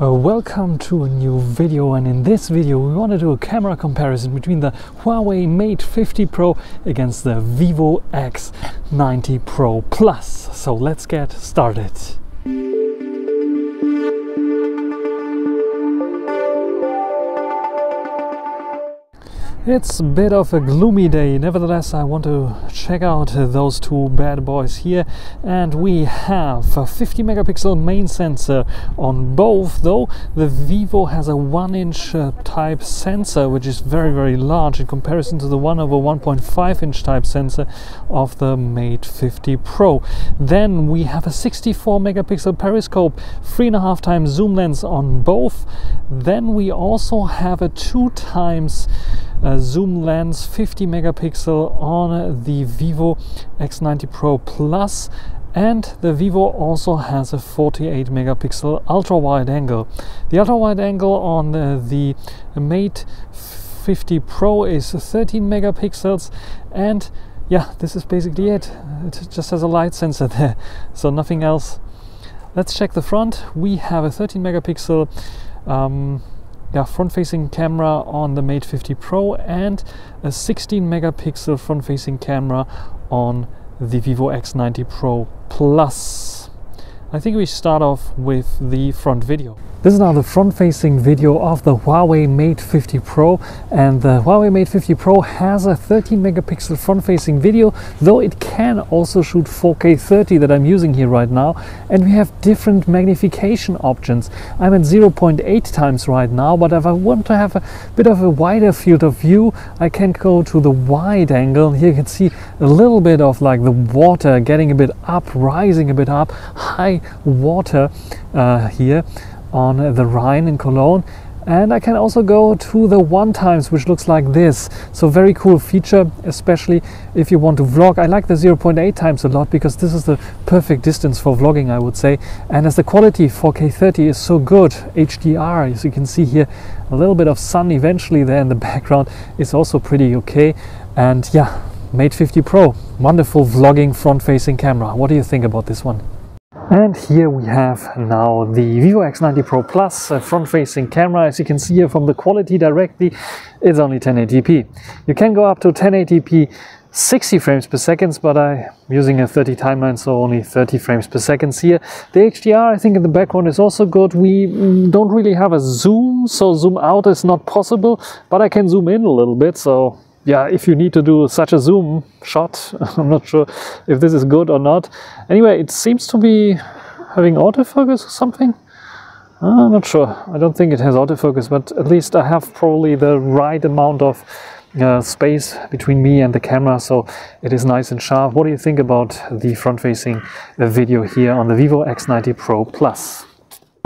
Uh, welcome to a new video and in this video we want to do a camera comparison between the Huawei Mate 50 Pro against the Vivo X90 Pro Plus. So let's get started. It's a bit of a gloomy day, nevertheless I want to check out those two bad boys here and we have a 50 megapixel main sensor on both though the Vivo has a 1 inch uh, type sensor which is very very large in comparison to the 1 over 1.5 inch type sensor of the Mate 50 Pro. Then we have a 64 megapixel periscope, 3.5 times zoom lens on both. Then we also have a 2 times uh, zoom lens 50 megapixel on the Vivo X90 Pro Plus. And the Vivo also has a 48 megapixel ultra wide angle. The ultra wide angle on the, the Mate 50 Pro is 13 megapixels. And yeah this is basically it. It just has a light sensor there so nothing else. Let's check the front. We have a 13 megapixel um, yeah, front-facing camera on the Mate 50 Pro and a 16 megapixel front-facing camera on the Vivo X90 Pro Plus. I think we start off with the front video. This is now the front-facing video of the Huawei Mate 50 Pro and the Huawei Mate 50 Pro has a 13 megapixel front-facing video though it can also shoot 4K 30 that I'm using here right now and we have different magnification options. I'm at 0.8 times right now but if I want to have a bit of a wider field of view I can go to the wide angle. Here you can see a little bit of like the water getting a bit up, rising a bit up, high water uh, here on the Rhine in Cologne. And I can also go to the one times which looks like this. So very cool feature especially if you want to vlog. I like the 0.8 times a lot because this is the perfect distance for vlogging I would say. And as the quality 4k 30 is so good HDR as you can see here a little bit of sun eventually there in the background is also pretty okay. And yeah Mate 50 Pro wonderful vlogging front facing camera. What do you think about this one and here we have now the Vivo X90 Pro Plus front-facing camera. As you can see here from the quality directly, it's only 1080p. You can go up to 1080p 60 frames per second, but I'm using a 30 timeline, so only 30 frames per second here. The HDR, I think in the background is also good. We mm, don't really have a zoom, so zoom out is not possible, but I can zoom in a little bit, so yeah, if you need to do such a zoom shot, I'm not sure if this is good or not. Anyway, it seems to be having autofocus or something. I'm not sure. I don't think it has autofocus, but at least I have probably the right amount of uh, space between me and the camera, so it is nice and sharp. What do you think about the front-facing uh, video here on the Vivo X90 Pro Plus?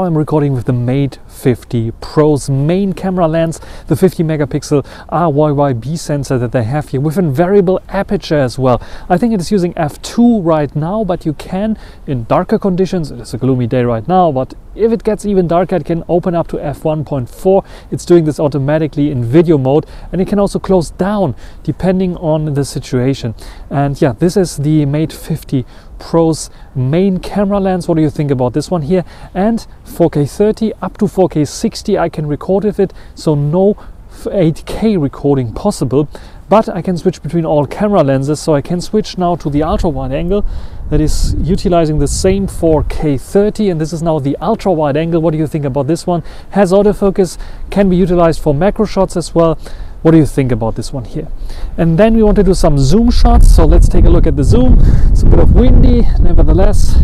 I'm recording with the Mate 50 Pro's main camera lens, the 50 megapixel RYYB sensor that they have here with a variable aperture as well. I think it is using f2 right now, but you can in darker conditions, it is a gloomy day right now, but if it gets even darker, it can open up to f1.4. It's doing this automatically in video mode and it can also close down depending on the situation. And yeah, this is the Mate 50 Pro's main camera lens. What do you think about this one here? And 4K 30 up to 4K 60 I can record with it, so no 8K recording possible. But I can switch between all camera lenses, so I can switch now to the ultra wide angle that is utilizing the same 4K 30 and this is now the ultra wide angle. What do you think about this one? Has autofocus, can be utilized for macro shots as well. What do you think about this one here? And then we want to do some zoom shots. So let's take a look at the zoom. It's a bit of windy, nevertheless.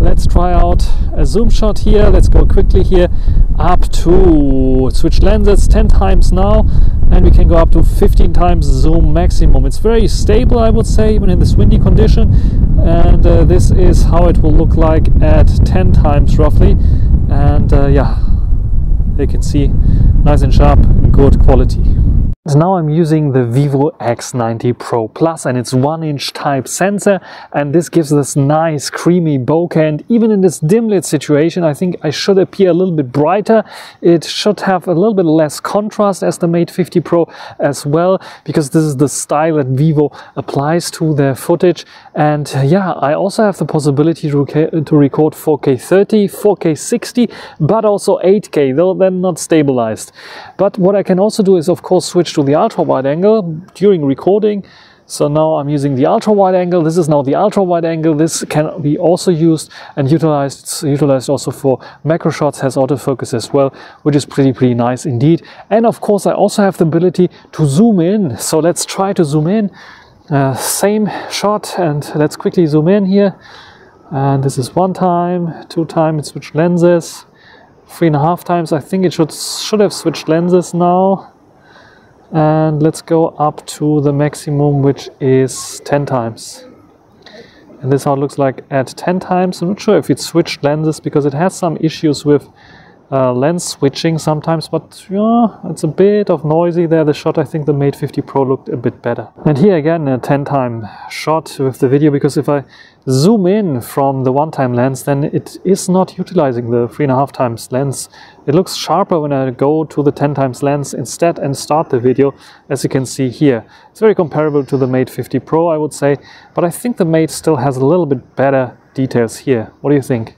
Let's try out a zoom shot here. Let's go quickly here up to switch lenses 10 times now and we can go up to 15 times zoom maximum. It's very stable I would say even in this windy condition and uh, this is how it will look like at 10 times roughly and uh, yeah you can see nice and sharp good quality now I'm using the Vivo X90 Pro Plus and it's one inch type sensor and this gives this nice creamy bokeh and even in this dim lit situation I think I should appear a little bit brighter. It should have a little bit less contrast as the Mate 50 Pro as well because this is the style that Vivo applies to their footage and uh, yeah I also have the possibility to, to record 4K 30, 4K 60 but also 8K though they're not stabilized. But what I can also do is of course switch to the ultra wide angle during recording. So now I'm using the ultra wide angle. This is now the ultra wide angle. This can be also used and utilized. Utilized also for macro shots, has autofocus as well, which is pretty, pretty nice indeed. And of course, I also have the ability to zoom in. So let's try to zoom in. Uh, same shot and let's quickly zoom in here. And this is one time, two times, switch lenses, three and a half times. I think it should should have switched lenses now and let's go up to the maximum which is 10 times and this is how it looks like at 10 times I'm not sure if it switched lenses because it has some issues with uh, lens switching sometimes, but yeah, it's a bit of noisy there. The shot, I think the Mate 50 Pro looked a bit better. And here again, a 10 time shot with the video, because if I zoom in from the one time lens, then it is not utilizing the three and a half times lens. It looks sharper when I go to the 10 times lens instead and start the video, as you can see here. It's very comparable to the Mate 50 Pro, I would say, but I think the Mate still has a little bit better details here. What do you think?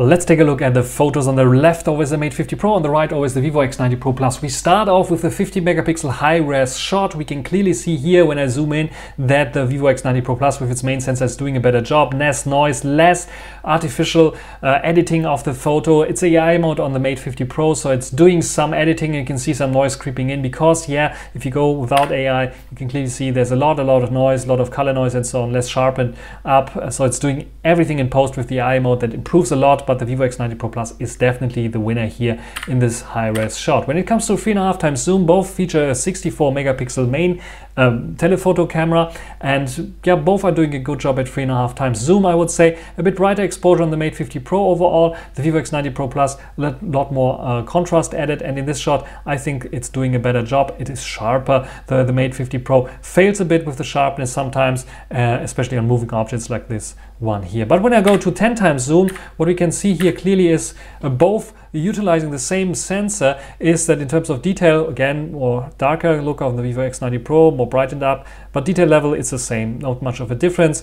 Let's take a look at the photos on the left, always the Mate 50 Pro, on the right, always the Vivo X90 Pro Plus. We start off with the 50 megapixel high-res shot. We can clearly see here when I zoom in that the Vivo X90 Pro Plus with its main sensor is doing a better job. Less noise, less artificial uh, editing of the photo. It's AI mode on the Mate 50 Pro, so it's doing some editing. You can see some noise creeping in because, yeah, if you go without AI, you can clearly see there's a lot, a lot of noise, a lot of color noise and so on, less sharpened up. So it's doing everything in post with the AI mode that improves a lot but the Vivo X90 Pro Plus is definitely the winner here in this high-res shot. When it comes to 3.5 times zoom, both feature a 64 megapixel main um, telephoto camera and yeah, both are doing a good job at 3.5 times zoom, I would say. A bit brighter exposure on the Mate 50 Pro overall, the Vivo X90 Pro Plus, a lot more uh, contrast added and in this shot I think it's doing a better job. It is sharper. The, the Mate 50 Pro fails a bit with the sharpness sometimes, uh, especially on moving objects like this one here. But when I go to 10 times zoom, what we can see here clearly is uh, both utilizing the same sensor is that in terms of detail, again, more darker look on the Vivo X90 Pro, more brightened up, but detail level is the same, not much of a difference,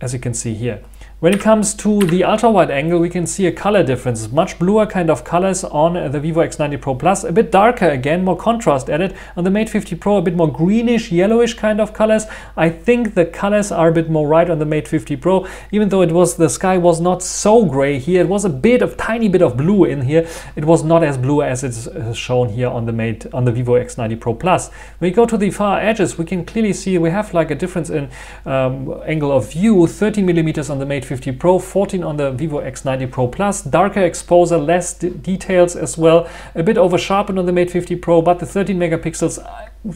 as you can see here. When it comes to the ultra wide angle, we can see a color difference. Much bluer kind of colors on the Vivo X90 Pro Plus, a bit darker again, more contrast added. On the Mate 50 Pro, a bit more greenish, yellowish kind of colors. I think the colors are a bit more right on the Mate 50 Pro, even though it was the sky was not so gray here. It was a bit of tiny bit of blue in here. It was not as blue as it's uh, shown here on the Mate on the Vivo X90 Pro Plus. When we go to the far edges, we can clearly see we have like a difference in um, angle of view, 30 millimeters on the Mate 50 Pro, 14 on the Vivo X90 Pro Plus. Darker exposure, less details as well. A bit over sharpened on the Mate 50 Pro, but the 13 megapixels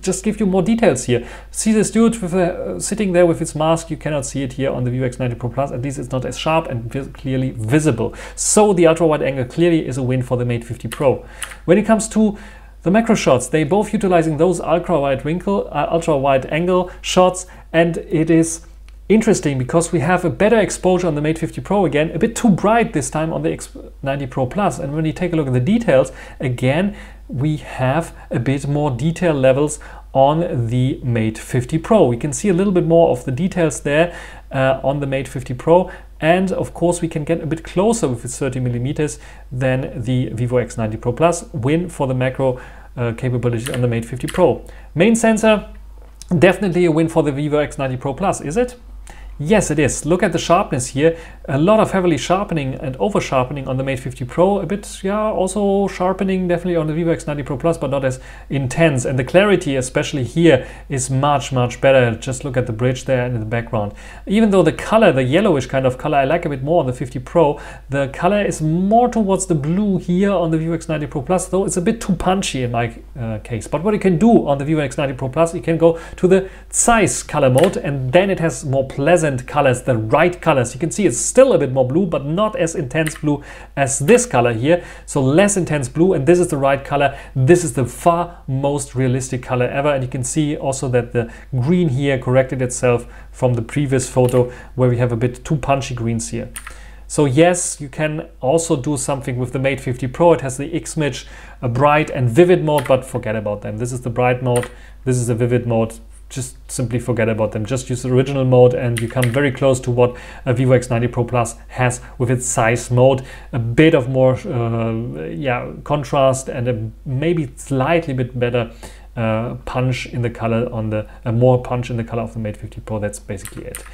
just give you more details here. See this dude with a, uh, sitting there with its mask. You cannot see it here on the Vivo X90 Pro Plus. At least it's not as sharp and vis clearly visible. So the ultra wide angle clearly is a win for the Mate 50 Pro. When it comes to the macro shots, they both utilizing those ultra wide wrinkle, uh, ultra wide angle shots, and it is interesting because we have a better exposure on the Mate 50 Pro again, a bit too bright this time on the X90 Pro Plus. And when you take a look at the details, again, we have a bit more detail levels on the Mate 50 Pro. We can see a little bit more of the details there uh, on the Mate 50 Pro. And of course, we can get a bit closer with its 30 millimeters than the Vivo X90 Pro Plus. Win for the macro uh, capabilities on the Mate 50 Pro. Main sensor, definitely a win for the Vivo X90 Pro Plus, is it? Yes, it is. Look at the sharpness here. A lot of heavily sharpening and over sharpening on the Mate 50 Pro. A bit, yeah, also sharpening definitely on the Vivo X90 Pro Plus, but not as intense. And the clarity, especially here, is much, much better. Just look at the bridge there in the background. Even though the color, the yellowish kind of color, I like a bit more on the 50 Pro, the color is more towards the blue here on the Vivo X90 Pro Plus, though it's a bit too punchy in my uh, case. But what you can do on the Vivo X90 Pro Plus, you can go to the Zeiss color mode, and then it has more pleasant pleasant colors, the right colors. You can see it's still a bit more blue, but not as intense blue as this color here. So less intense blue, and this is the right color. This is the far most realistic color ever. And you can see also that the green here corrected itself from the previous photo where we have a bit too punchy greens here. So yes, you can also do something with the Mate 50 Pro. It has the Xmage a bright and vivid mode, but forget about them. This is the bright mode. This is the vivid mode. Just simply forget about them. Just use the original mode and you come very close to what a Vivo X90 Pro Plus has with its Zeiss mode. A bit of more uh, yeah, contrast and a maybe slightly bit better uh, punch in the color on the, more punch in the color of the Mate 50 Pro. That's basically it.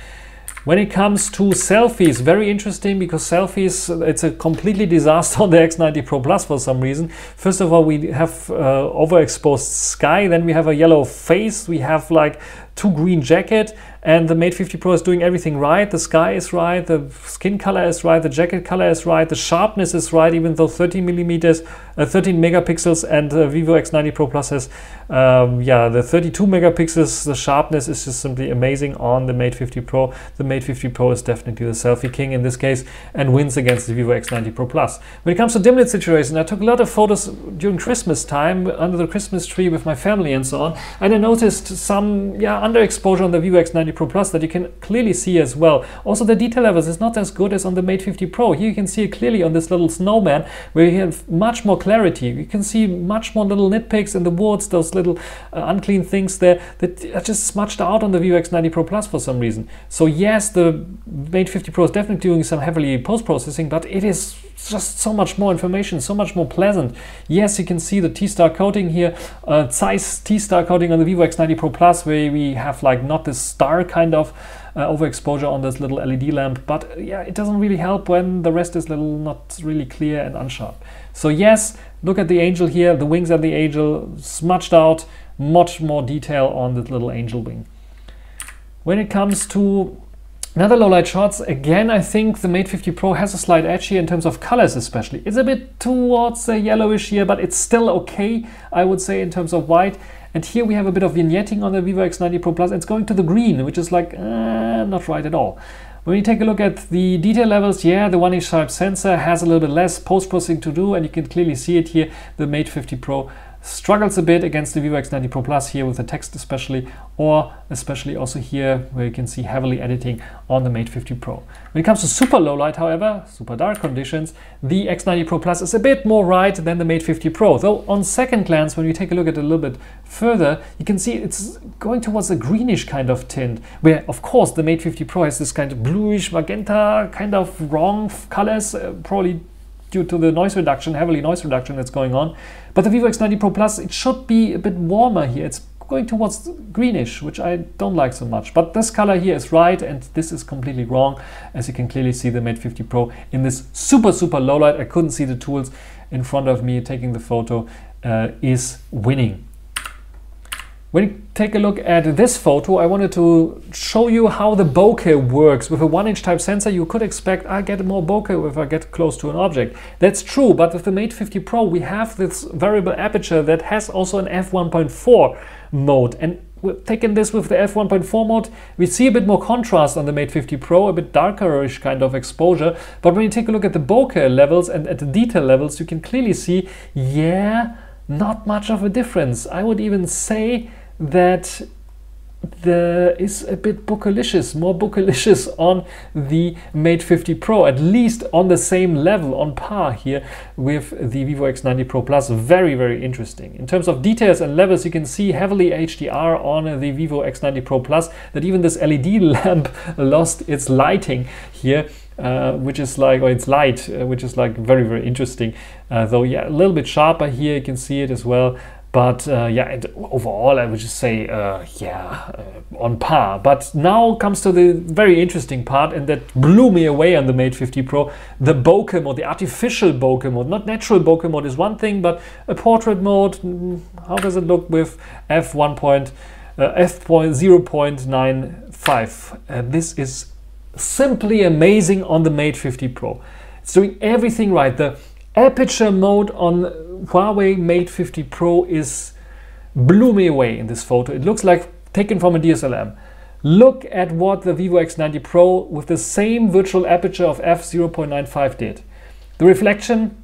When it comes to selfies, very interesting because selfies, it's a completely disaster on the X90 Pro Plus for some reason. First of all, we have uh, overexposed sky, then we have a yellow face, we have like two green jacket, and the Mate 50 Pro is doing everything right. The sky is right, the skin color is right, the jacket color is right, the sharpness is right, even though 13 millimeters, uh, 13 megapixels, and uh, Vivo X90 Pro Plus has, um, yeah, the 32 megapixels. The sharpness is just simply amazing on the Mate 50 Pro. The Mate 50 Pro is definitely the selfie king in this case and wins against the Vivo X90 Pro Plus. When it comes to dim lit situation, I took a lot of photos during Christmas time under the Christmas tree with my family and so on, and I noticed some, yeah, underexposure on the Vivo X90 Pro Plus that you can clearly see as well. Also the detail levels is not as good as on the Mate 50 Pro. Here you can see it clearly on this little snowman where you have much more clarity. You can see much more little nitpicks in the woods, those little uh, unclean things there that are just smudged out on the Vivo X90 Pro Plus for some reason. So yes, the Mate 50 Pro is definitely doing some heavily post-processing, but it is just so much more information, so much more pleasant. Yes, you can see the T-Star coating here, uh, Zeiss T-Star coating on the Vivo X90 Pro Plus, where we have like not this star kind of uh, overexposure on this little LED lamp, but uh, yeah, it doesn't really help when the rest is little not really clear and unsharp. So yes, look at the angel here, the wings of the angel smudged out, much more detail on this little angel wing. When it comes to Another low light shots, again, I think the Mate 50 Pro has a slight edge here in terms of colors especially. It's a bit towards the yellowish here, but it's still okay, I would say, in terms of white. And here we have a bit of vignetting on the Vivo X90 Pro Plus. It's going to the green, which is like, uh, not right at all. When you take a look at the detail levels, yeah, the 1-inch type sensor has a little bit less post-processing to do, and you can clearly see it here. The Mate 50 Pro struggles a bit against the Vivo X90 Pro Plus here with the text especially, or especially also here where you can see heavily editing on the Mate 50 Pro. When it comes to super low light, however, super dark conditions, the X90 Pro Plus is a bit more right than the Mate 50 Pro. Though on second glance, when you take a look at it a little bit further, you can see it's going towards a greenish kind of tint, where of course the Mate 50 Pro has this kind of bluish magenta kind of wrong colors, uh, probably due to the noise reduction, heavily noise reduction that's going on. But the Vivo X90 Pro Plus, it should be a bit warmer here. It's going towards greenish, which I don't like so much. But this color here is right, and this is completely wrong. As you can clearly see the Mate 50 Pro in this super, super low light. I couldn't see the tools in front of me taking the photo uh, is winning. When you take a look at this photo, I wanted to show you how the bokeh works. With a 1-inch type sensor, you could expect I get more bokeh if I get close to an object. That's true, but with the Mate 50 Pro, we have this variable aperture that has also an f1.4 mode. And taking this with the f1.4 mode, we see a bit more contrast on the Mate 50 Pro, a bit darkerish kind of exposure. But when you take a look at the bokeh levels and at the detail levels, you can clearly see, yeah, not much of a difference. I would even say that there is a bit bookalicious, more bookalicious on the Mate 50 Pro, at least on the same level, on par here with the Vivo X90 Pro Plus. Very, very interesting. In terms of details and levels, you can see heavily HDR on the Vivo X90 Pro Plus, that even this LED lamp lost its lighting here. Uh, which is like, or it's light, uh, which is like very, very interesting. Uh, though, yeah, a little bit sharper here, you can see it as well. But uh, yeah, overall, I would just say, uh, yeah, uh, on par. But now comes to the very interesting part, and that blew me away on the Mate 50 Pro the bokeh mode, the artificial bokeh mode. Not natural bokeh mode is one thing, but a portrait mode, mm, how does it look with f1. Point, uh, f0.95? Uh, this is simply amazing on the Mate 50 Pro. It's doing everything right. The aperture mode on Huawei Mate 50 Pro is blew me away in this photo. It looks like taken from a DSLM. Look at what the Vivo X90 Pro with the same virtual aperture of f0.95 did. The reflection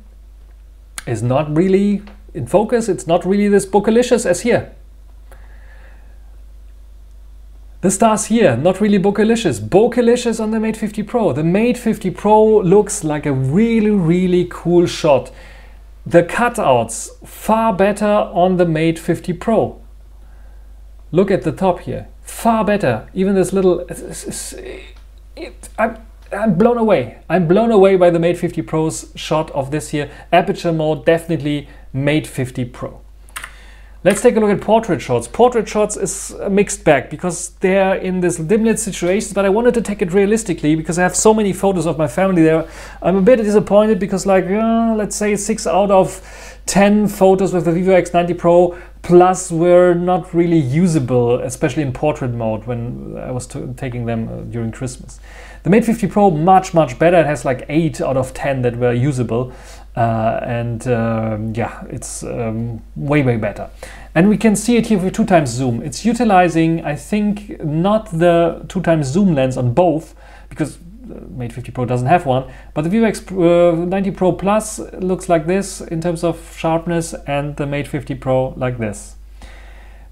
is not really in focus, it's not really this bokeh-licious as here. The stars here, not really bokeh-licious. Bokeh-licious on the Mate 50 Pro. The Mate 50 Pro looks like a really, really cool shot. The cutouts far better on the Mate 50 Pro. Look at the top here, far better. Even this little, it, I'm, I'm blown away. I'm blown away by the Mate 50 Pro's shot of this here. Aperture mode, definitely Mate 50 Pro. Let's take a look at portrait shots. Portrait shots is a mixed bag because they're in this dim lit situations, but I wanted to take it realistically because I have so many photos of my family there. I'm a bit disappointed because like, uh, let's say six out of 10 photos with the Vivo X90 Pro plus were not really usable, especially in portrait mode when I was taking them uh, during Christmas. The Mate 50 Pro much, much better. It has like 8 out of 10 that were usable. Uh, and um, yeah, it's um, way, way better. And we can see it here with two times zoom. It's utilizing, I think, not the two times zoom lens on both, because Mate 50 Pro doesn't have one, but the Vivo X90 uh, Pro Plus looks like this in terms of sharpness, and the Mate 50 Pro like this.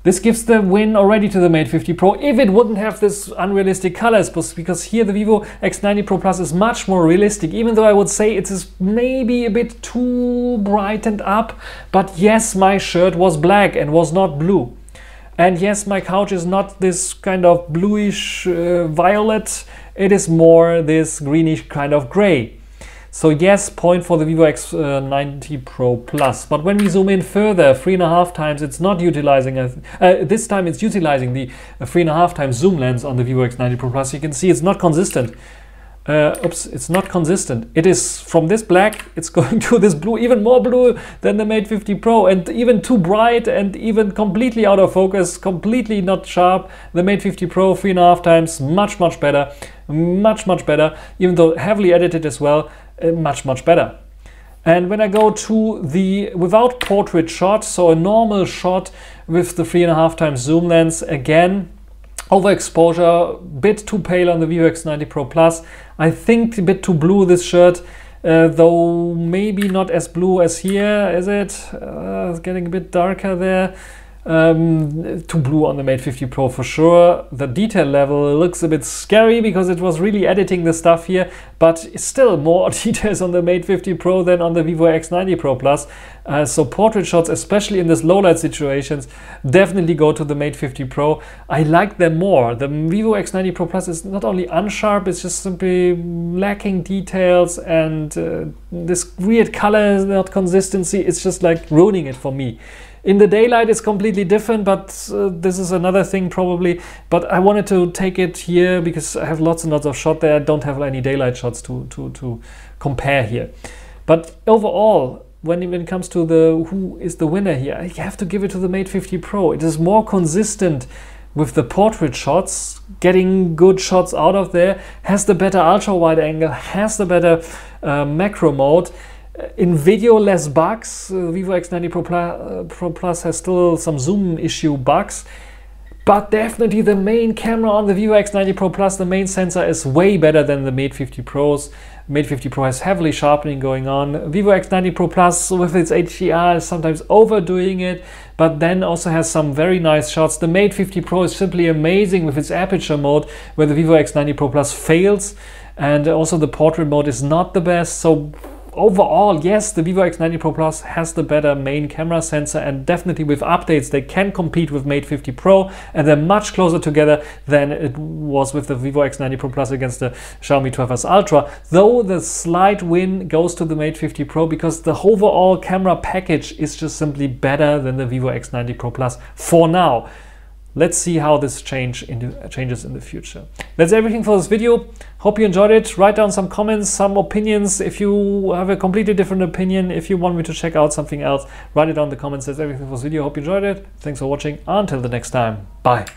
This gives the win already to the Mate 50 Pro if it wouldn't have this unrealistic colors because here the Vivo X90 Pro Plus is much more realistic even though I would say it is maybe a bit too brightened up but yes my shirt was black and was not blue. And yes my couch is not this kind of bluish uh, violet it is more this greenish kind of gray so yes, point for the Vivo X90 Pro Plus. But when we zoom in further, three and a half times, it's not utilizing, a, uh, this time it's utilizing the uh, three and a half times zoom lens on the Vivo X90 Pro Plus. You can see it's not consistent. Uh, oops, it's not consistent. It is from this black, it's going to this blue, even more blue than the Mate 50 Pro, and even too bright and even completely out of focus, completely not sharp. The Mate 50 Pro, three and a half times, much, much better, much, much better, even though heavily edited as well. Uh, much, much better. And when I go to the without portrait shot, so a normal shot with the three and a half times zoom lens, again, overexposure, bit too pale on the Vivo X90 Pro Plus. I think a bit too blue this shirt, uh, though maybe not as blue as here, is it? Uh, it's getting a bit darker there. Um, too blue on the Mate 50 Pro for sure. The detail level looks a bit scary because it was really editing the stuff here, but still more details on the Mate 50 Pro than on the Vivo X90 Pro Plus. Uh, so portrait shots, especially in this low light situations, definitely go to the Mate 50 Pro. I like them more. The Vivo X90 Pro Plus is not only unsharp, it's just simply lacking details and uh, this weird color not consistency. It's just like ruining it for me. In the daylight, it's completely different, but uh, this is another thing probably. But I wanted to take it here because I have lots and lots of shot there. I don't have any daylight shots to, to, to compare here. But overall, when, it comes to the who is the winner here, I have to give it to the Mate 50 Pro. It is more consistent with the portrait shots, getting good shots out of there, has the better ultra wide angle, has the better uh, macro mode in video, less bugs. Uh, Vivo X90 Pro, Plus, uh, Pro Plus has still some zoom issue bugs. But definitely the main camera on the Vivo X90 Pro Plus, the main sensor is way better than the Mate 50 Pros. Mate 50 Pro has heavily sharpening going on. Vivo X90 Pro Plus with its HDR is sometimes overdoing it, but then also has some very nice shots. The Mate 50 Pro is simply amazing with its aperture mode, where the Vivo X90 Pro Plus fails. And also the portrait mode is not the best. So overall, yes, the Vivo X90 Pro Plus has the better main camera sensor and definitely with updates they can compete with Mate 50 Pro and they're much closer together than it was with the Vivo X90 Pro Plus against the Xiaomi 12S Ultra. Though the slight win goes to the Mate 50 Pro because the overall camera package is just simply better than the Vivo X90 Pro Plus for now. Let's see how this change in the, changes in the future. That's everything for this video. Hope you enjoyed it. Write down some comments, some opinions. If you have a completely different opinion, if you want me to check out something else, write it down in the comments. That's everything for this video. Hope you enjoyed it. Thanks for watching. Until the next time. Bye.